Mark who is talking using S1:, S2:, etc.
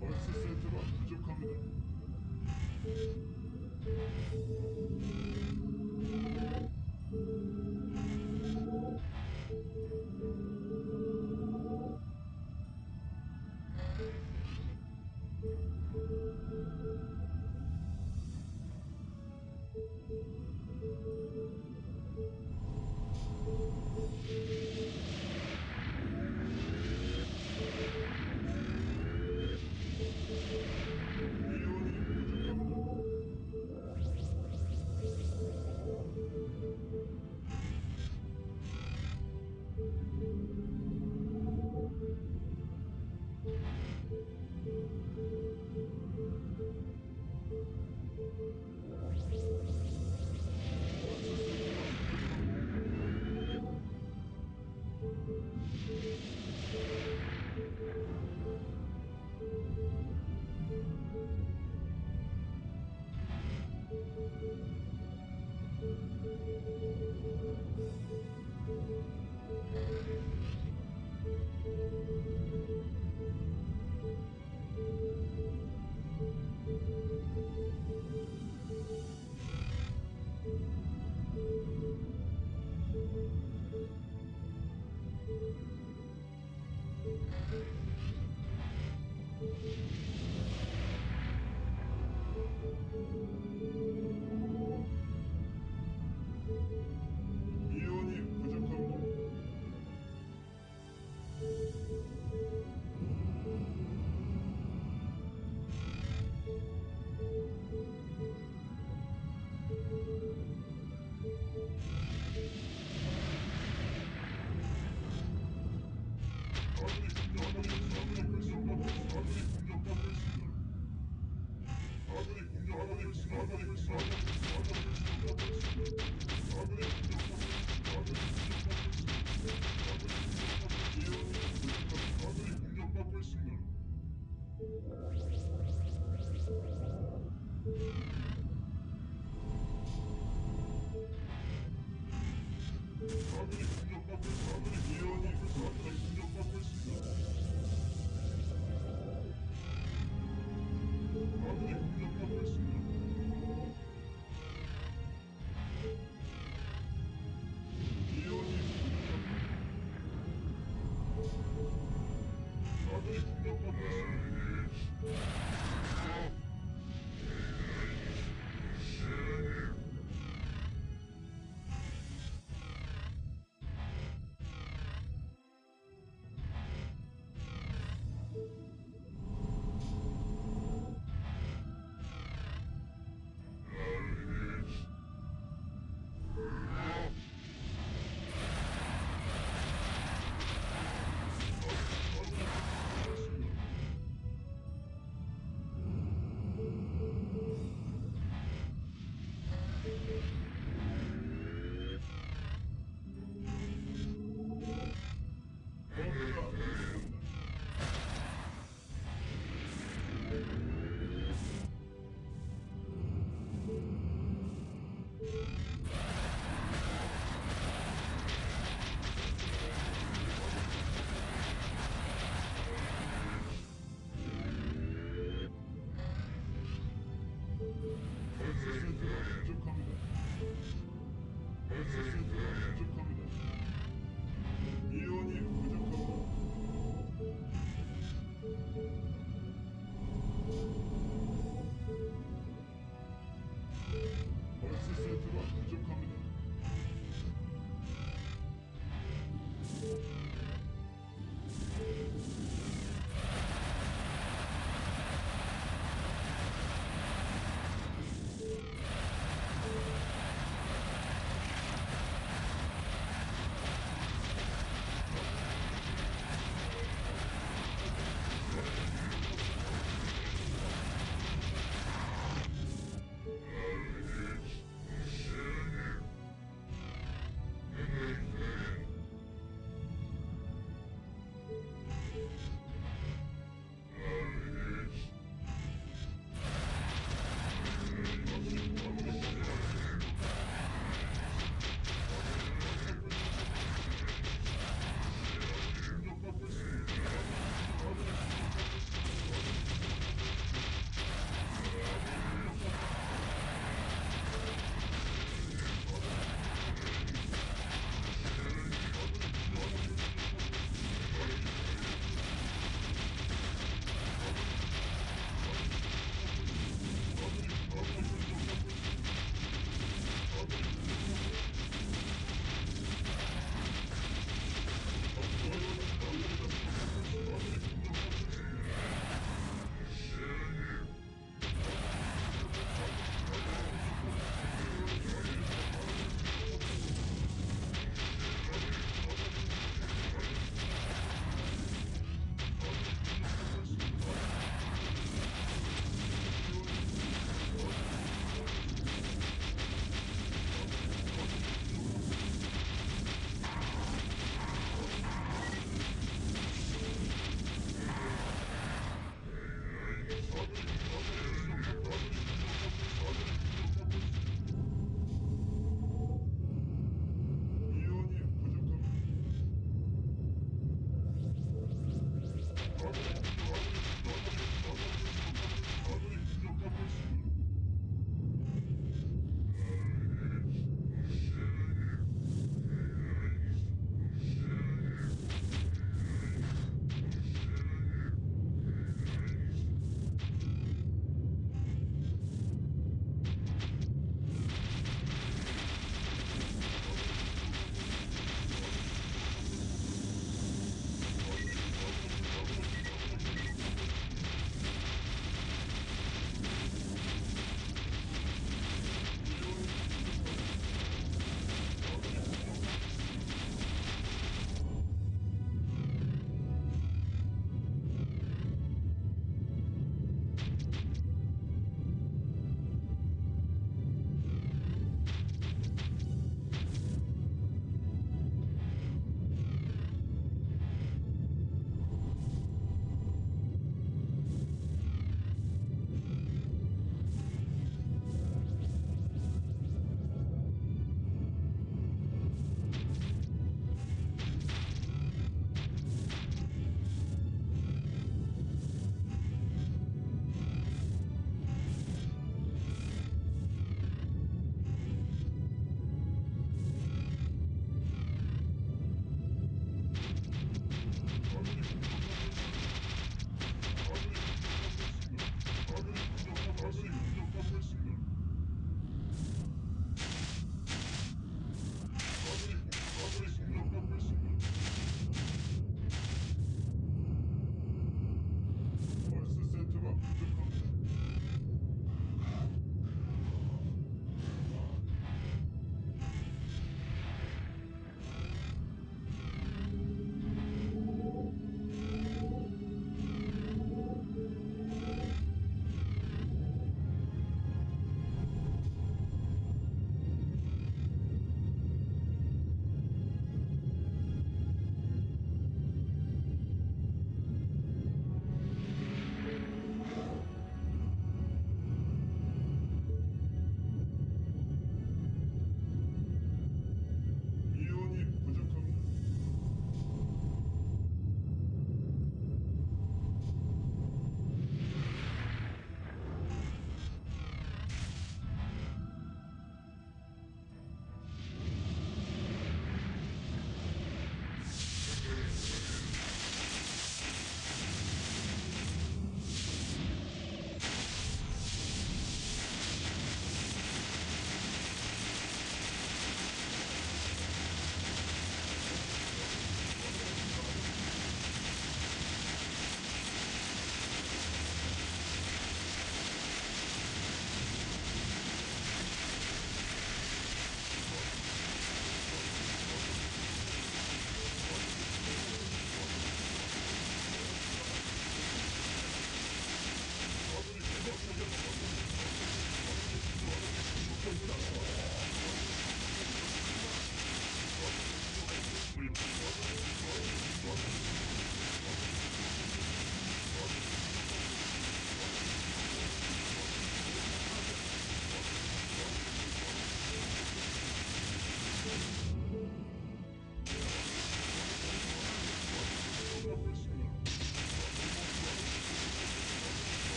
S1: Başka senteri atlayacak kamera. 미